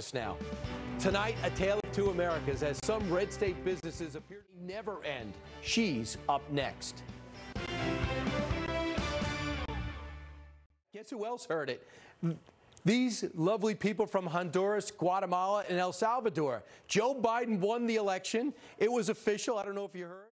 us now. Tonight, a tale of two Americas as some red state businesses appear to never end. She's up next. Guess who else heard it? These lovely people from Honduras, Guatemala, and El Salvador. Joe Biden won the election. It was official. I don't know if you heard.